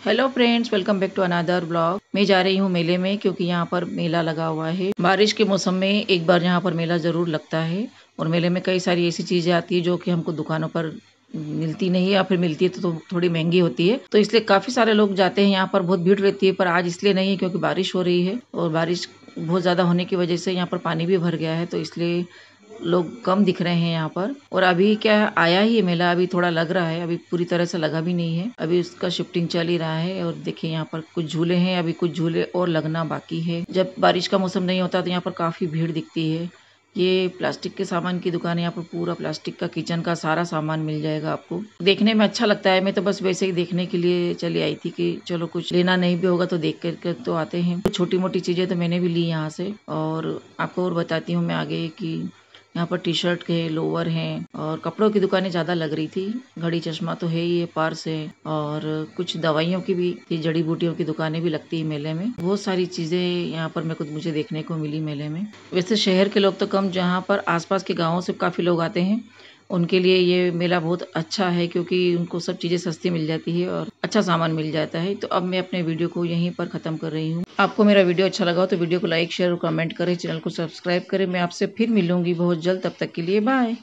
Hello friends welcome back to another blog मैं जा रही हूँ मेले में क्योंकि यहाँ पर मेला लगा हुआ है। बारिश के मौसम में एक बार यहाँ पर मेला ज़रूर लगता है और मेले में कई सारी ऐसी चीज़ें आती है जो कि हमको दुकानों पर मिलती नहीं है या फिर मिलती है तो, तो थोड़ी महँगी होती है। तो इसलिए काफ़ी सारे लोग जाते हैं यहाँ पर बहुत भीड़ रहती है पर आज इसलिए नहीं है क्योंकि बारिश हो रही है और बारिश बहुत ज़्यादा होने की वजह से यहाँ पर पानी भी भर गया है तो इसलिए लोग कम दिख रहे हैं यहाँ पर। और अभी क्या आया ही है मेला? अभी थोड़ा लग रहा है, अभी पूरी तरह से लगा भी नहीं है। अभी उसका शिफ्टिंग चल ही रहा है और देखिए यहाँ पर कुछ झूले हैं, अभी कुछ झूले और लगना बाकी है। जब बारिश का मौसम नहीं होता तो यहाँ पर काफ़ी भीड़ दिखती है। ये प्लास्टिक के सामान की दुकान है, यहाँ पर पूरा प्लास्टिक का किचन का सारा सामान मिल जाएगा आपको। देखने में अच्छा लगता है, मैं तो बस वैसे ही देखने के लिए चली आई थी कि चलो कुछ लेना नहीं भी होगा तो देख कर कर तो आते हैं। छोटी मोटी चीज़ें तो मैंने भी ली यहाँ से। और आपको और बताती हूँ मैं आगे कि यहाँ पर टी शर्ट के लोअर हैं और कपड़ों की दुकानें ज़्यादा लग रही थी। घड़ी चश्मा तो है ही है पार्स है और कुछ दवाइयों की भी जड़ी बूटियों की दुकानें भी लगती है मेले में। बहुत सारी चीज़ें यहाँ पर मेरे को, मुझे देखने को मिली मेले में। वैसे शहर के लोग तो कम, जहाँ पर आसपास के गाँवों से काफ़ी लोग आते हैं, उनके लिए ये मेला बहुत अच्छा है क्योंकि उनको सब चीज़ें सस्ती मिल जाती है और अच्छा सामान मिल जाता है। तो अब मैं अपने वीडियो को यहीं पर ख़त्म कर रही हूँ। आपको मेरा वीडियो अच्छा लगा हो तो वीडियो को लाइक, शेयर और कमेंट करें। चैनल को सब्सक्राइब करें। मैं आपसे फिर मिलूँगी बहुत जल्द। तब तक के लिए बाय।